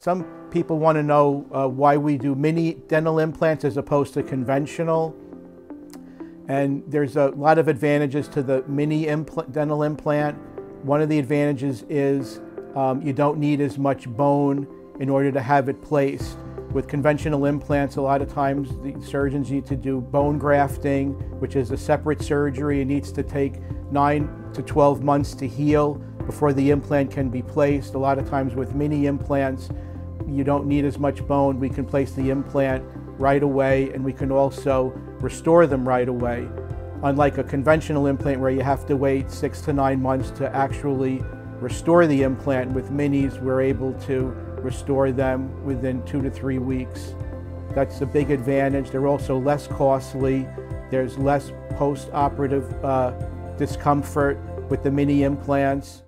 Some people want to know uh, why we do mini dental implants as opposed to conventional. And there's a lot of advantages to the mini impl dental implant. One of the advantages is um, you don't need as much bone in order to have it placed. With conventional implants, a lot of times the surgeons need to do bone grafting, which is a separate surgery. It needs to take 9 to 12 months to heal before the implant can be placed. A lot of times with mini implants, you don't need as much bone. We can place the implant right away and we can also restore them right away. Unlike a conventional implant where you have to wait six to nine months to actually restore the implant, with minis we're able to restore them within two to three weeks. That's a big advantage. They're also less costly. There's less post-operative uh, discomfort with the mini implants.